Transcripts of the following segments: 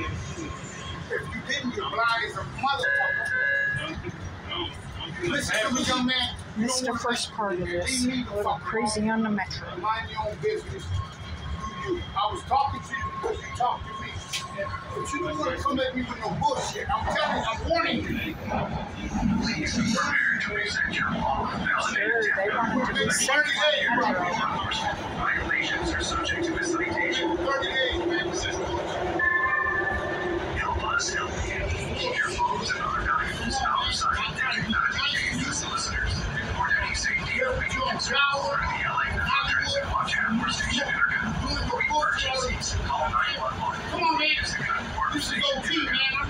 If you didn't, you're blind as a motherfucker. Listen to me, young man. You This is don't the first part of this. Little crazy on the metro. Mind your own business. Do you. I was talking to you because you talked to me. But you don't want to come at me with no bullshit. I'm telling you, I'm warning you. Please be to present your law Sure, they want to be 30 days, bro. Violations are subject to a citation. 30 days, emergencies, call 911. Come on, man. Use the code word This is station OT, man. I'm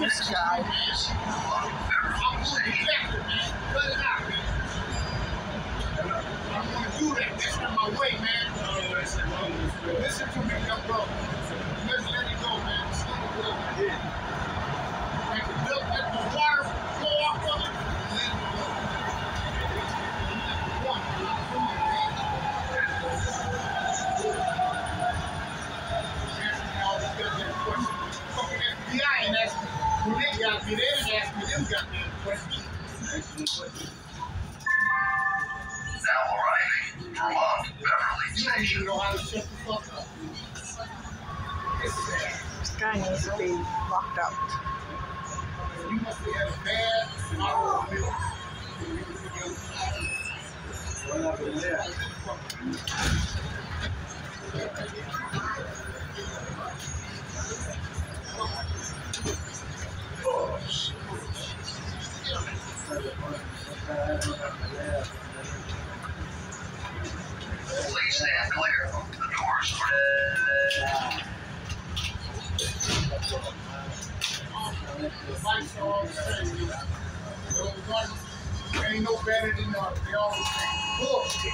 this guy. I'm going to do that. That's not my way, man. Listen to me, young bro. Let's let it go, man. Go. When they got. Now arriving, Vermont, Beverly Station. know how to shut the fuck up. This guy needs to be locked up. You must had a bad automobile. Please stand clear. The doors are The uh, lights are all the same. you know. Those ones ain't no better than the They all the same. Bullshit.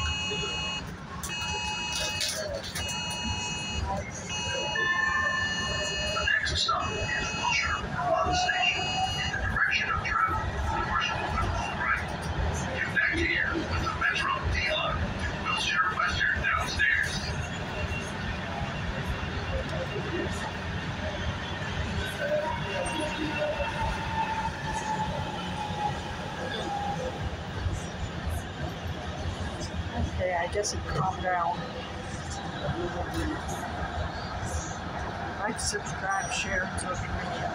The next stop I guess it calmed down. Like, subscribe, share, social media.